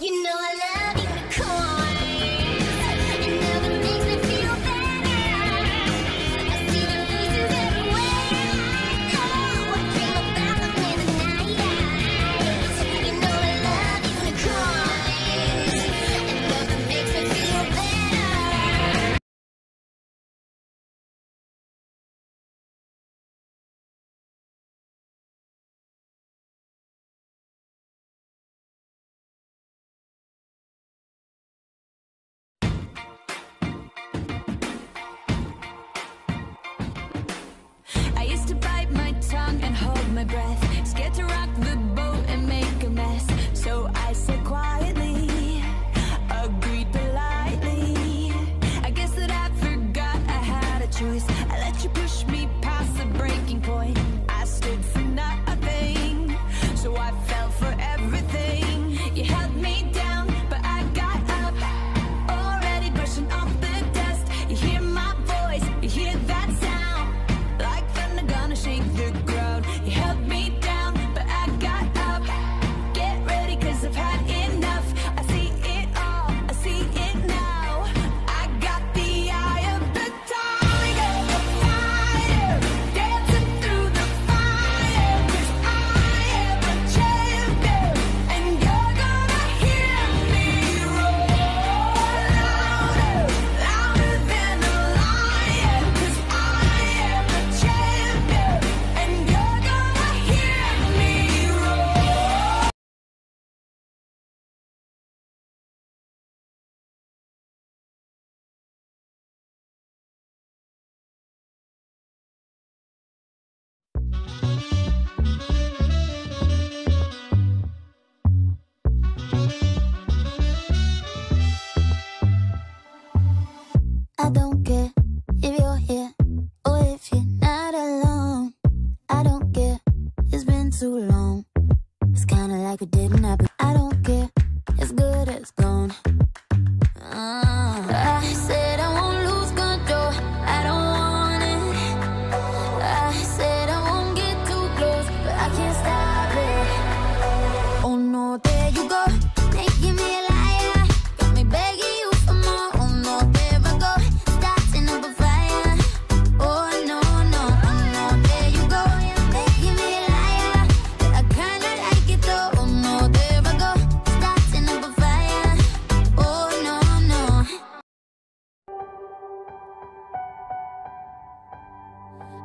You know I love my breath. Scared to rock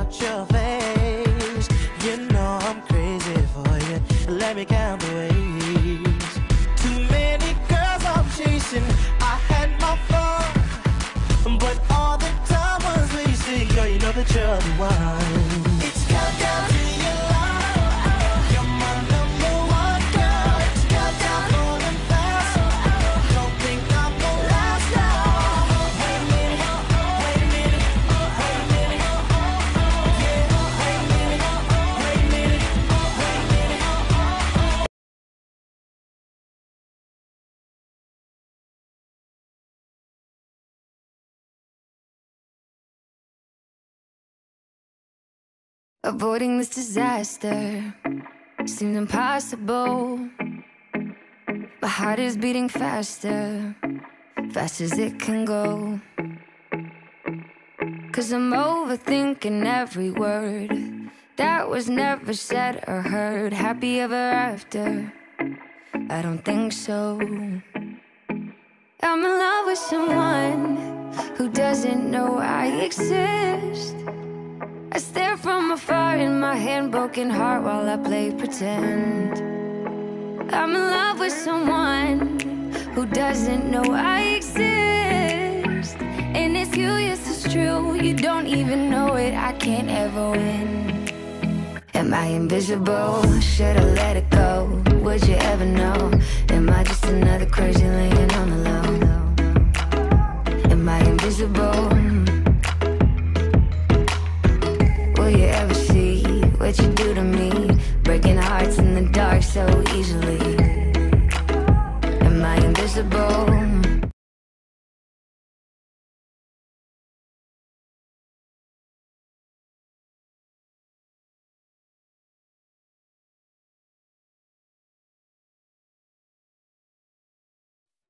about your face. You know I'm crazy for you. Let me count the ways. Too many girls I'm chasing. I had my fun, but all the time was wasted. Girl, you know that you're the one. Avoiding this disaster seems impossible. My heart is beating faster, fast as it can go. Cause I'm overthinking every word that was never said or heard. Happy ever after? I don't think so. I'm in love with someone who doesn't know I exist. From afar in my hand, broken heart while I play pretend. I'm in love with someone who doesn't know I exist. And it's you, yes, it's true. You don't even know it, I can't ever win. Am I invisible? Should I let it go? Would you ever know? Am I just another crazy laying on the low? Am I invisible? So easily. Am I invisible?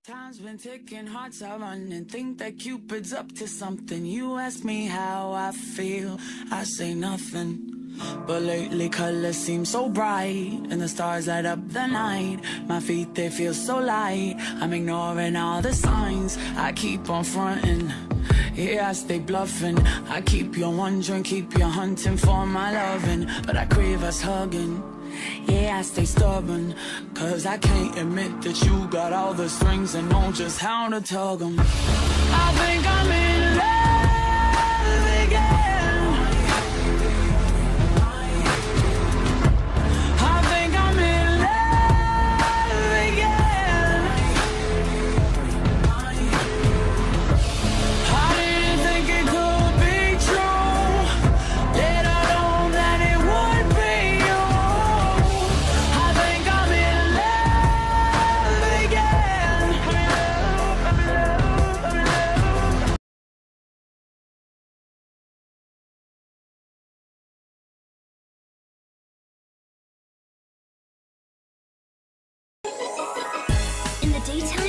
Time's been ticking, hearts are running. Think that Cupid's up to something. You ask me how I feel, I say nothing. But lately, colors seem so bright, and the stars light up the night. My feet, they feel so light. I'm ignoring all the signs. I keep on fronting. Yeah, I stay bluffing. I keep you wondering, keep you hunting for my loving. But I crave us hugging. Yeah, I stay stubborn. Cause I can't admit that you got all the strings and know just how to tug 'em. I think I'm in the details.